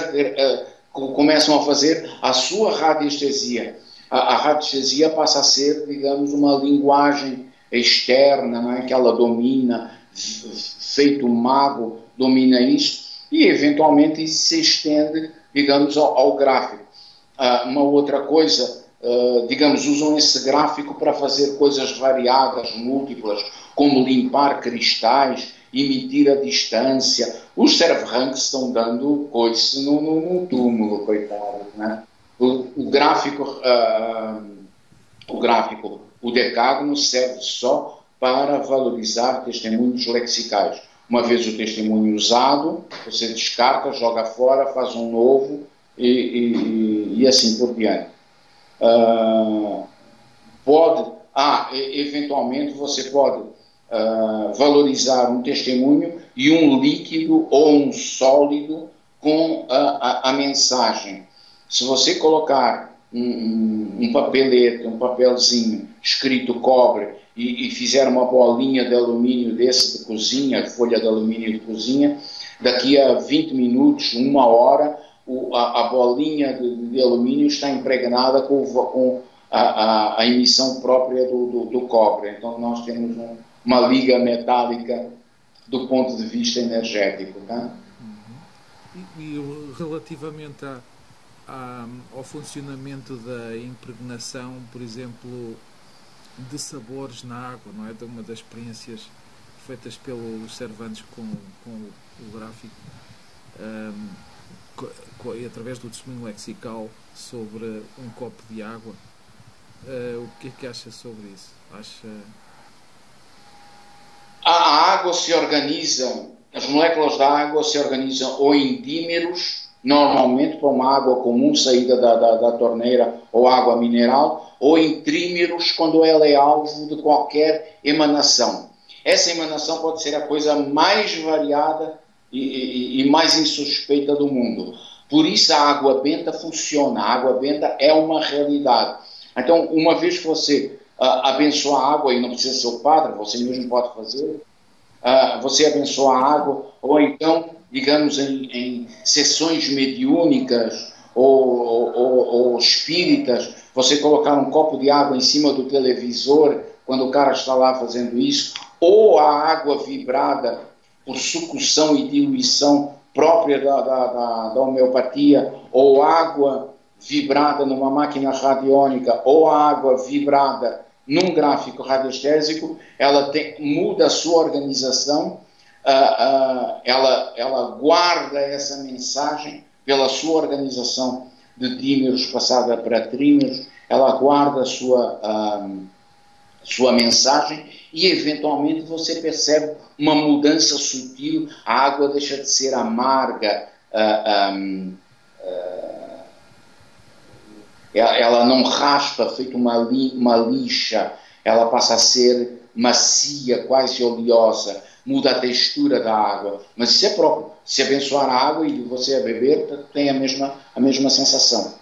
uh, começam a fazer a sua radiestesia. A, a radiestesia passa a ser, digamos, uma linguagem externa, não é? que ela domina, feito mago, domina isso, e eventualmente isso se estende, digamos, ao, ao gráfico. Uh, uma outra coisa, uh, digamos, usam esse gráfico para fazer coisas variadas, múltiplas, como limpar cristais, emitir a distância. Os serverranks estão dando coisas no, no, no, túmulo, coitado. Né? O, o gráfico, uh, o gráfico o decágono serve só para valorizar testemunhos lexicais. Uma vez o testemunho usado, você descarta, joga fora, faz um novo e, e, e assim por diante. Uh, pode, ah, eventualmente você pode uh, valorizar um testemunho e um líquido ou um sólido com a, a, a mensagem. Se você colocar um, um um papelzinho escrito cobre e, e fizer uma bolinha de alumínio desse de cozinha, folha de alumínio de cozinha, daqui a 20 minutos, uma hora, o, a, a, bolinha de, de, alumínio está impregnada com, com a, a, a, emissão própria do, do, do, cobre. Então nós temos um, uma liga metálica do ponto de vista energético. Tá? Uhum. E, e relativamente a ao funcionamento da impregnação, por exemplo, de sabores na água, não é? De uma das experiências feitas pelos Cervantes com, com o gráfico, um, através do testemunho lexical sobre um copo de água. Uh, o que é que acha sobre isso? Acha. A água se organiza, as moléculas da água se organizam ou em dímeros normalmente para uma água comum saída da, da, da, torneira ou água mineral, ou em trímeros quando ela é alvo de qualquer emanação. Essa emanação pode ser a coisa mais variada e, e, mais insuspeita do mundo. Por isso a água benta funciona, a água benta é uma realidade. Então, uma vez que você uh, abençoa a água, e não precisa ser o padre, você mesmo pode fazer, uh, você abençoa a água, ou então digamos, em, em sessões mediúnicas ou, ou, ou espíritas, você colocar um copo de água em cima do televisor quando o cara está lá fazendo isso, ou a água vibrada por sucção e diluição própria da, da, da, da homeopatia, ou água vibrada numa máquina radiônica ou água vibrada num gráfico radiestésico, ela tem, muda a sua organização, uh, uh, ela, ela guarda essa mensagem pela sua organização de dímeros passada para trímeros, ela guarda a sua, uh, sua mensagem e eventualmente você percebe uma mudança sutil, a água deixa de ser amarga, um, ela não raspa feito uma, li, uma lixa, ela passa a ser macia, quase oleosa, muda a textura da água. Mas isso é próprio. Se abençoar a água e você a beber, tem a mesma, a mesma sensação.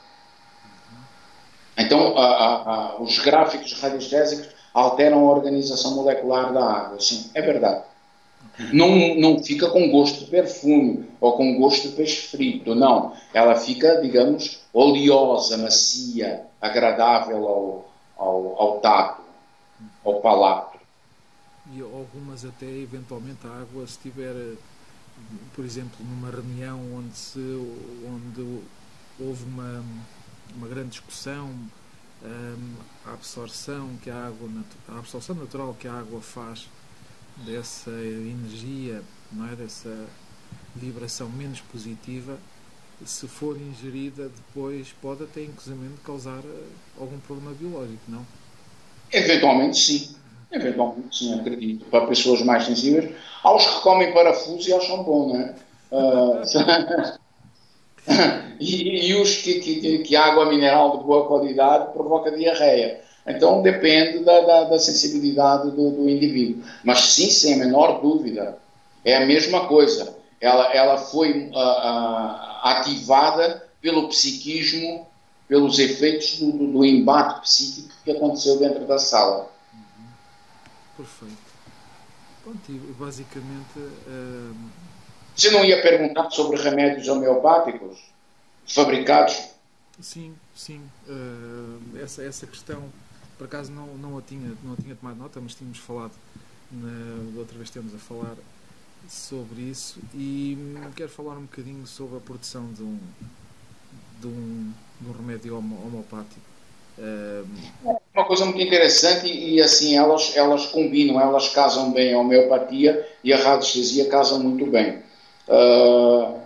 Então, a, a, a, os gráficos radiestésicos alteram a organização molecular da água. Sim, é verdade. Não, não fica com gosto de perfume ou com gosto de peixe frito, não. Ela fica, digamos, oleosa, macia, agradável ao, ao, ao tato, ao palato. E algumas até, eventualmente, a água, se tiver, por exemplo, numa reunião onde, se, onde houve uma, uma grande discussão, a absorção que a água, a absorção natural que a água faz dessa energia, não é? dessa vibração menos positiva, se for ingerida depois, pode até inclusive causar eh, algum problema biológico, não? Eventualmente sim. Eventualmente sim, acredito. Para pessoas mais sensíveis, aos que comem parafuso e acham bom, não é? Uh, [laughs] [laughs] e, e, os que, que, que água mineral de boa qualidade provoca diarreia. Então depende da, da, da sensibilidade do, do, indivíduo. Mas sim, sem a menor dúvida, é a mesma coisa. Ela, ela foi uh, uh, ativada pelo psiquismo, pelos efeitos do, do, do, embate psíquico que aconteceu dentro da sala. Uhum. Perfeito. Pronto, basicamente. Uh... Você não ia perguntar sobre remédios homeopáticos fabricados? Sim, sim. essa, essa questão por acaso não, não, a tinha, não a tinha tomado nota, mas tínhamos falado, na, outra vez temos a falar sobre isso e quero falar um bocadinho sobre a produção de um, de um, de um remédio homeopático. Uma coisa muito interessante e, e, assim elas, elas combinam, elas casam bem a homeopatia e a radiestesia casam muito bem. Uh,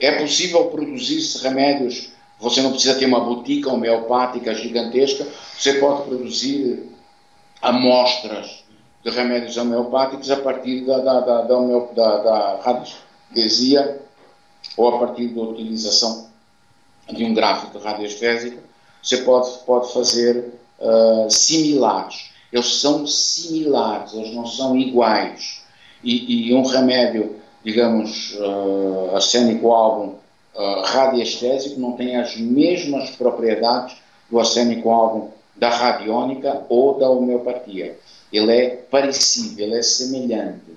é possível produzir-se remédios você não precisa ter uma botica homeopática gigantesca, você pode produzir amostras de remédios homeopáticos a partir da, da, da, da, da, da ou a partir da utilização de um gráfico radiestésico. Você pode, pode fazer uh, similares. Eles são similares, eles não são iguais. E, e um remédio, digamos, uh, arsénico álbum uh, radiestésico não tem as mesmas propriedades do arsénico álbum da radiônica ou da homeopatia. Ele é parecido, ele é semelhante.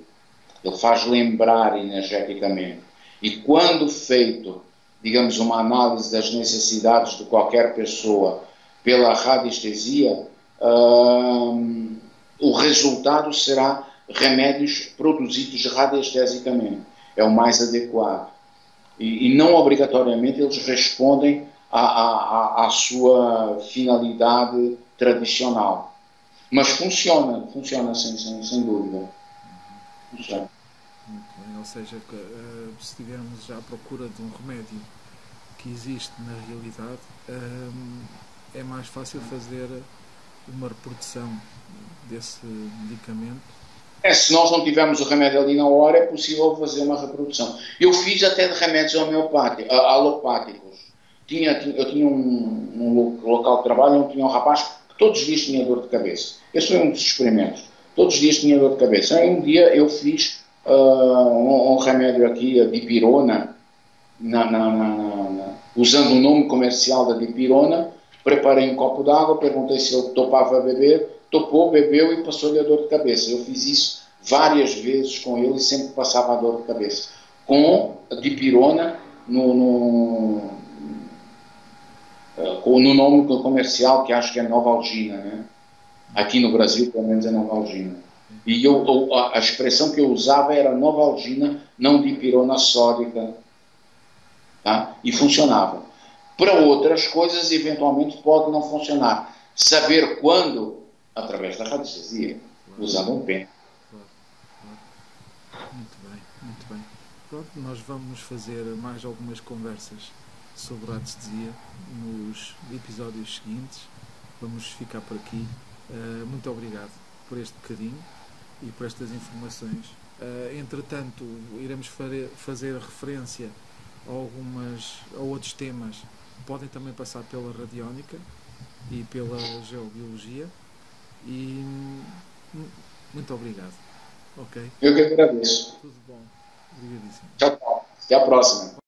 Ele faz lembrar energeticamente. E quando feito, digamos, uma análise das necessidades de qualquer pessoa pela radiestesia, uh, o resultado será remédios produzidos radiestesicamente. É o mais adequado e, e não obrigatoriamente eles respondem à, à, à sua finalidade tradicional. Mas funciona, funciona sem, sem, sem dúvida. Funciona. Ou seja, uh, se estivermos à procura de um remédio que existe na realidade, uh, é mais fácil fazer uma reprodução desse medicamento é, se nós não tivermos o remédio ali na hora, é possível fazer uma reprodução. Eu fiz até de remédios homeopáticos, alopáticos. Tinha, eu tinha um, um, local de trabalho onde tinha um rapaz que todos os dias tinha dor de cabeça. Esse foi um dos experimentos. Todos os dias tinha dor de cabeça. Aí um dia eu fiz uh, um, um, remédio aqui, a dipirona, na, na, na, usando o nome comercial da dipirona, preparei um copo d'água, perguntei se ele topava beber, topou, bebeu e passou-lhe a dor de cabeça. Eu fiz isso várias vezes com ele e sempre passava a dor de cabeça. Com a dipirona no, no, no nome comercial que acho que é Novalgina, né? Aqui no Brasil, pelo menos, é Novalgina. E eu, a expressão que eu usava era Novalgina, não dipirona sódica. Tá? E funcionava. Para outras coisas, eventualmente, pode não funcionar. Saber quando, através da radiestesia, usando um pente. Muito bem, muito bem. Pronto, nós vamos fazer mais algumas conversas sobre a anestesia nos episódios seguintes. Vamos ficar por aqui. Uh, muito obrigado por este bocadinho e por estas informações. Uh, entretanto, iremos fazer referência a algumas a outros temas. Podem também passar pela radiónica e pela geobiologia. E muito obrigado. Ok? Eu que agradeço. Tudo bom. Obrigadíssimo. Tchau, tchau. Até a próxima.